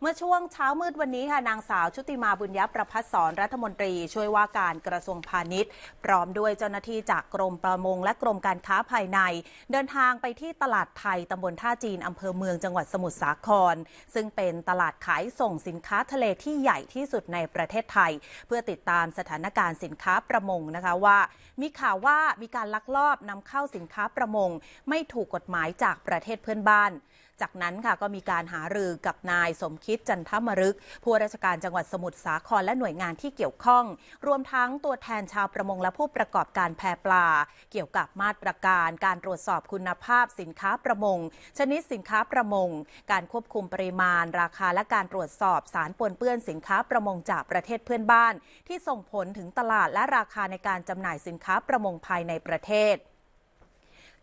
เมื่อช่วงเช้ามืดวันนี้ค่ะนางสาวชุติมาบุญยประพัฒสอนรัฐมนตรี ช่วยว่าการกระทรวงพาณิชย์ พร้อมด้วยเจ้าหน้าที่จากกรมประมง และกรมการค้าภายใน เดินทางไปที่ตลาดไทยตำบลท่าจีนอำเภอเมืองจังหวัดสมุทรสาคร ซึ่งเป็นตลาดขายส่งสินค้าทะเลที่ใหญ่ที่สุดในประเทศไทย เพื่อติดตามสถานการณ์สินค้าประมงนะคะว่า มีข่าวว่ามีการลักลอบนำเข้าสินค้าประมง ไม่ถูกกฎหมายจากประเทศเพื่อนบ้าน จากนั้นค่ะก็มีการหารือกับนายสมคิดจันทมรึก ผู้ว่าราชการจังหวัดสมุทรสาครและหน่วยงานที่เกี่ยวข้อง รวมทั้งตัวแทนชาวประมงและผู้ประกอบการแพปลา เกี่ยวกับมาตรการการตรวจสอบคุณภาพสินค้าประมง ชนิดสินค้าประมง การควบคุมปริมาณ ราคาและการตรวจสอบสารปนเปื้อนสินค้าประมงจากประเทศเพื่อนบ้าน ที่ส่งผลถึงตลาดและราคาในการจำหน่ายสินค้าประมงภายในประเทศ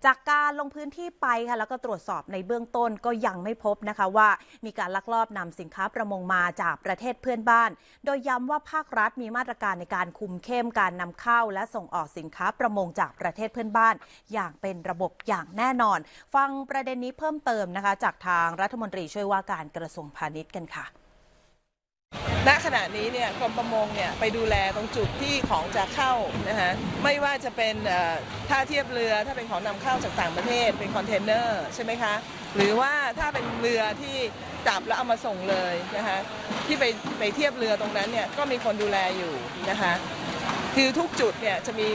จากการลงพื้นที่ไปค่ะแล้วก็ตรวจสอบในเบื้องต้นก็ยังไม่พบนะคะว่า มีการลักลอบนำสินค้าประมงมาจากประเทศเพื่อนบ้าน โดยย้ำว่าภาครัฐมีมาตรการในการคุมเข้มการนำเข้า และส่งออกสินค้าประมงจากประเทศเพื่อนบ้าน อย่างเป็นระบบอย่างแน่นอน ฟังประเด็นนี้เพิ่มเติมนะคะ จากทางรัฐมนตรีช่วยว่าการกระทรวงพาณิชย์กันค่ะ ณขณะนี้เนี่ยกรมประมงเนี่ยไปดูแลตรงจุดที่ของจะเข้านะฮะไม่ว่าจะเป็นท่าเทียบเรือถ้าเป็นของนำเข้าจากต่างประเทศเป็นคอนเทนเนอร์ใช่ไหมคะหรือว่าถ้าเป็นเรือที่จับแล้วเอามาส่งเลยนะคะที่ไปไปเทียบเรือตรงนั้นเนี่ยก็มีคนดูแลอยู่นะคะ คือทุกจุดเนี่ยจะมี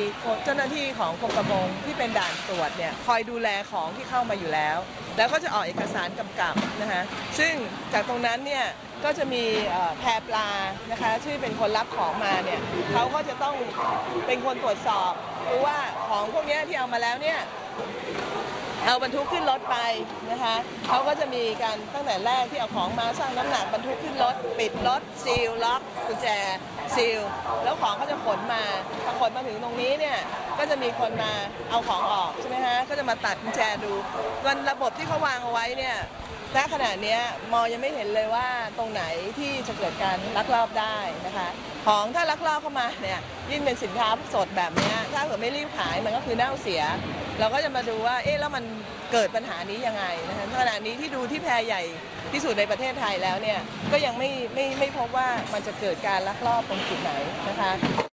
เจ้าหน้าที่ของกรมประมงที่เป็นด่านตรวจเนี่ยคอยดูแลของที่เข้ามาอยู่แล้ว แล้วก็จะออกเอกสารกำกับนะคะซึ่งจากตรงนั้นเนี่ยก็จะมีแพปลานะคะที่เป็นคนรับของมาเนี่ยเขาก็จะต้องเป็นคนตรวจสอบดูว่าของพวกนี้ที่เอามาแล้วเนี่ย เอาบรรทุกขึ้นรถไปนะคะเขาก็จะมีการตั้งแต่แรกที่เอาของมาสร้างน้ำหนักบรรทุกขึ้นรถปิดรถซีลล็อกกุญแจซีลแล้วของก็จะขนมาพอขนมาถึงตรงนี้เนี่ยก็จะมีคนมาเอาของออกใช่ไหมฮะก็จะมาตัดกุญแจดูวันระบบที่เขาวางเอาไว้เนี่ย ณขณะนี้มอยังไม่เห็นเลยว่าตรงไหนที่จะเกิดการลักลอบได้นะคะ ของถ้าลักลอบเข้ามาเนี่ยยิ่งเป็นสินค้าสดแบบนี้ถ้าเกิดไม่รีบขายมันก็คือเน่าเสีย เราก็จะมาดูว่าเอ๊ะแล้วมันเกิดปัญหานี้ยังไงนะคะขณะนี้ที่ดูที่แพรใหญ่ที่สุดในประเทศไทยแล้วเนี่ยก็ยังไม่ไม่ไม่พบว่ามันจะเกิดการลักลอบตรงจุดไหนนะคะ